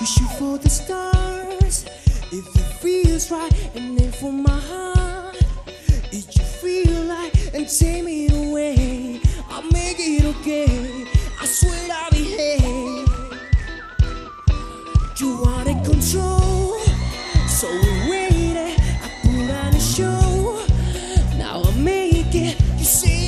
You shoot for the stars if it feels right, and then for my heart, if you feel like and take me away, I'll make it okay. I swear I'll behave. You wanted control, so we waited. I put on a show. Now I make it. You say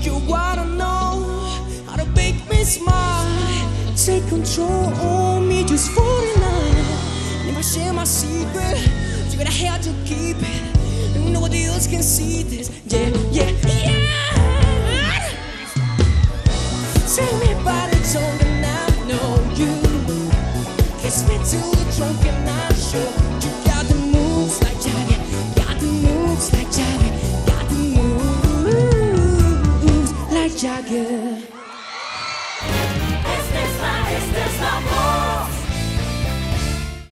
You wanna know how to make me smile? Take control of me just for the night. Never share my secret. You gotta have to keep it. Nobody else can see this. Yeah, yeah, yeah. Take me by the tongue and I know you. Kiss me till you're drunk and I'm sure you got the.